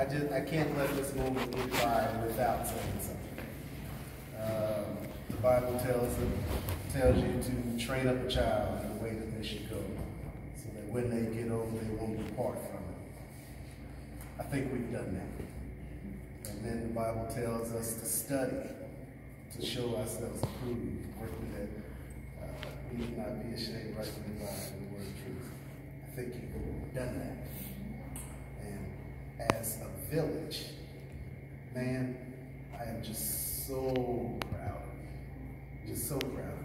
I just, I can't let this moment get by without saying something. Um, the Bible tells, tells you to train up a child in the way that they should go, so that when they get old, they won't depart from it. I think we've done that. And then the Bible tells us to study, to show ourselves approved, working that uh, we need not be ashamed, rightly dividing the word of truth. I think you've done that. As a village, man, I am just so proud. Just so proud.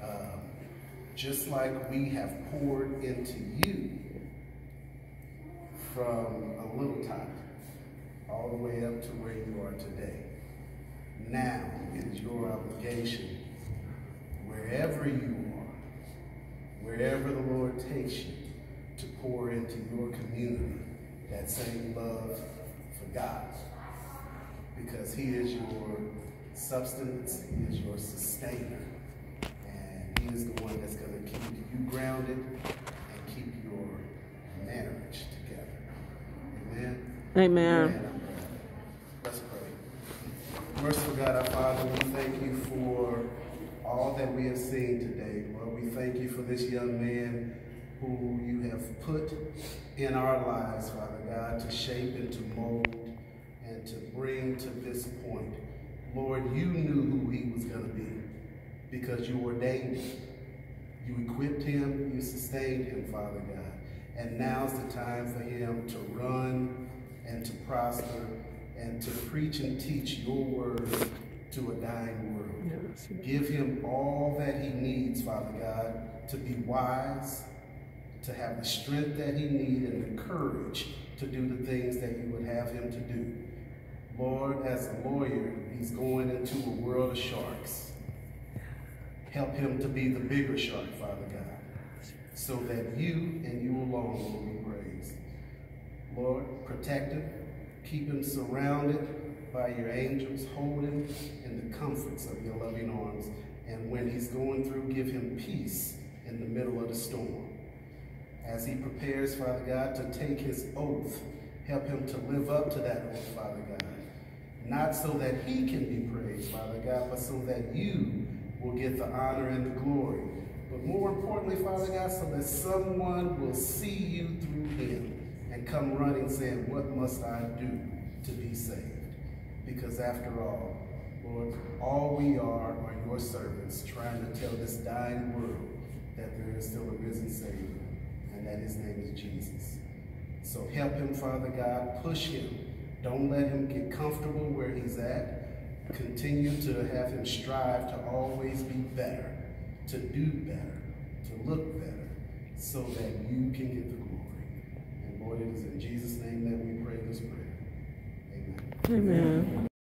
Um, just like we have poured into you from a little time all the way up to where you are today. Now is your obligation, wherever you are, wherever the Lord takes you, to pour into your community that same love for God. Because He is your substance, He is your sustainer, and He is the one that's going to keep you grounded and keep your marriage together. Amen. Amen. Let's pray. Merciful God, our Father, we thank you for all that we have seen today. Lord, we thank you for this young man who you have put in our lives, Father God, to shape and to mold and to bring to this point. Lord, you knew who he was going to be because you ordained him. You equipped him, you sustained him, Father God. And now's the time for him to run and to prosper and to preach and teach your word to a dying world. Yes. Give him all that he needs, Father God, to be wise, to have the strength that he needs and the courage to do the things that you would have him to do. Lord, as a lawyer, he's going into a world of sharks. Help him to be the bigger shark, Father God, so that you and you alone will be praised. Lord, protect him, keep him surrounded by your angels, hold him in the comforts of your loving arms, and when he's going through, give him peace in the middle of the storm as he prepares, Father God, to take his oath. Help him to live up to that oath, Father God. Not so that he can be praised, Father God, but so that you will get the honor and the glory. But more importantly, Father God, so that someone will see you through him and come running saying, what must I do to be saved? Because after all, Lord, all we are are your servants trying to tell this dying world that there is still a risen Savior and that his name is Jesus. So help him, Father God. Push him. Don't let him get comfortable where he's at. Continue to have him strive to always be better, to do better, to look better, so that you can get the glory. And Lord, it is in Jesus' name that we pray this prayer. Amen. Amen.